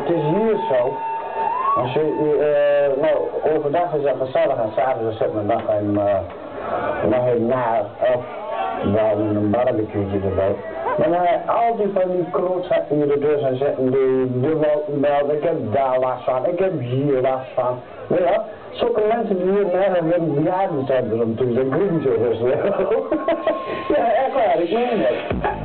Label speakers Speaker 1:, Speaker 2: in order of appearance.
Speaker 1: het is hier zo. Als je, eh, nou, overdag is dat gezellig en s'avonds zit men nog een, uh, nog een naar of dan een barbecue erbij. Maar dan heb je van die klootzakken hier ertussen zitten die de melden. Ik heb daar last van, ik heb hier last van. Weet je, zulke mensen die hier nergens een bejaarden hebben om toe zijn groen zo dus, ja, echt waar, ik meen het.